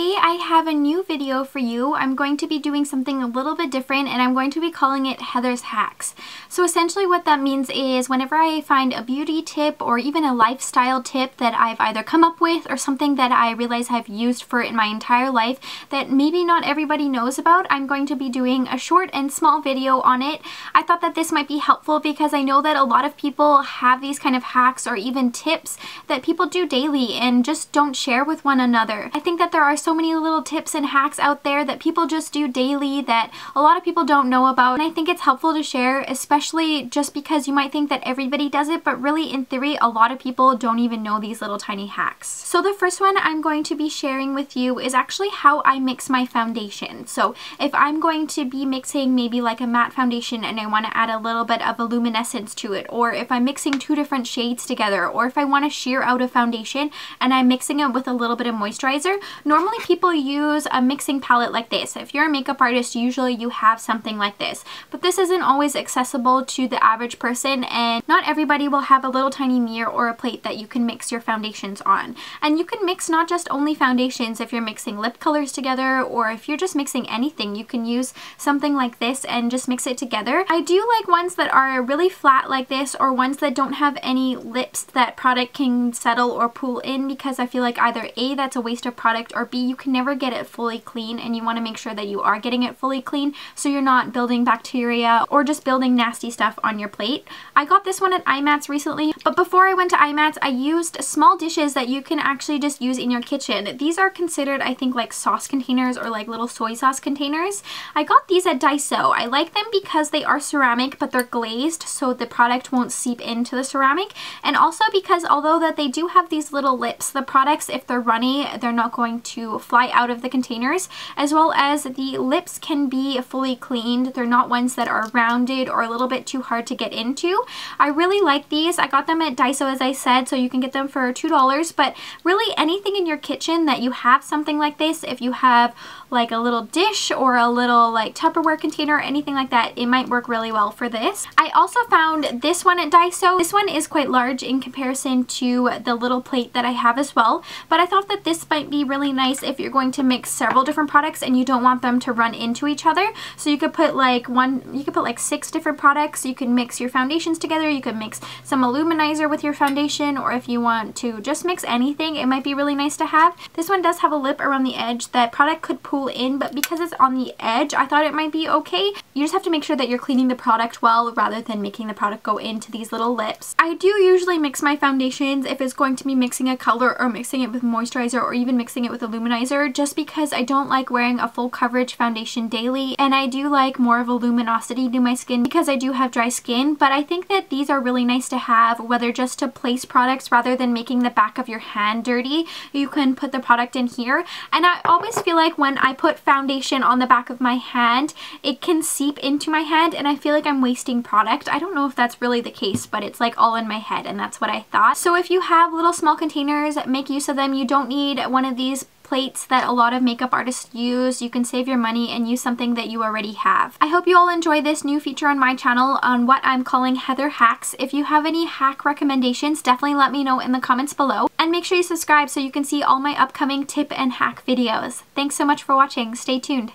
today I have a new video for you. I'm going to be doing something a little bit different and I'm going to be calling it Heather's Hacks. So essentially what that means is whenever I find a beauty tip or even a lifestyle tip that I've either come up with or something that I realize I've used for in my entire life that maybe not everybody knows about, I'm going to be doing a short and small video on it. I thought that this might be helpful because I know that a lot of people have these kind of hacks or even tips that people do daily and just don't share with one another. I think that there are so many little tips and hacks out there that people just do daily that a lot of people don't know about and I think it's helpful to share especially just because you might think that everybody does it but really in theory a lot of people don't even know these little tiny hacks. So the first one I'm going to be sharing with you is actually how I mix my foundation. So if I'm going to be mixing maybe like a matte foundation and I want to add a little bit of a luminescence to it or if I'm mixing two different shades together or if I want to sheer out a foundation and I'm mixing it with a little bit of moisturizer, normally people use a mixing palette like this. If you're a makeup artist, usually you have something like this. But this isn't always accessible to the average person and not everybody will have a little tiny mirror or a plate that you can mix your foundations on. And you can mix not just only foundations if you're mixing lip colors together or if you're just mixing anything, you can use something like this and just mix it together. I do like ones that are really flat like this or ones that don't have any lips that product can settle or pool in because I feel like either A, that's a waste of product or B, you can never get it fully clean and you want to make sure that you are getting it fully clean so you're not building bacteria or just building nasty stuff on your plate. I got this one at IMATS recently, but before I went to IMATS, I used small dishes that you can actually just use in your kitchen. These are considered, I think, like sauce containers or like little soy sauce containers. I got these at Daiso. I like them because they are ceramic, but they're glazed so the product won't seep into the ceramic. And also because although that they do have these little lips, the products, if they're runny, they're not going to fly out of the containers, as well as the lips can be fully cleaned. They're not ones that are rounded or a little bit too hard to get into. I really like these. I got them at Daiso as I said, so you can get them for $2, but really anything in your kitchen that you have something like this, if you have like a little dish or a little like Tupperware container or anything like that, it might work really well for this. I also found this one at Daiso. This one is quite large in comparison to the little plate that I have as well, but I thought that this might be really nice if you're going to mix several different products and you don't want them to run into each other. So you could put like one, you could put like six different products. You can mix your foundations together. You could mix some illuminizer with your foundation or if you want to just mix anything, it might be really nice to have. This one does have a lip around the edge that product could pull in, but because it's on the edge, I thought it might be okay. You just have to make sure that you're cleaning the product well rather than making the product go into these little lips. I do usually mix my foundations if it's going to be mixing a color or mixing it with moisturizer or even mixing it with a luminizer just because I don't like wearing a full coverage foundation daily and I do like more of a luminosity to my skin because I do have dry skin but I think that these are really nice to have whether just to place products rather than making the back of your hand dirty you can put the product in here and I always feel like when I put foundation on the back of my hand it can seep into my hand and I feel like I'm wasting product. I don't know if that's really the case but it's like all in my head and that's what I thought. So if you have little small containers make use of them. You don't need one of these plates that a lot of makeup artists use. You can save your money and use something that you already have. I hope you all enjoy this new feature on my channel on what I'm calling Heather Hacks. If you have any hack recommendations, definitely let me know in the comments below. And make sure you subscribe so you can see all my upcoming tip and hack videos. Thanks so much for watching. Stay tuned.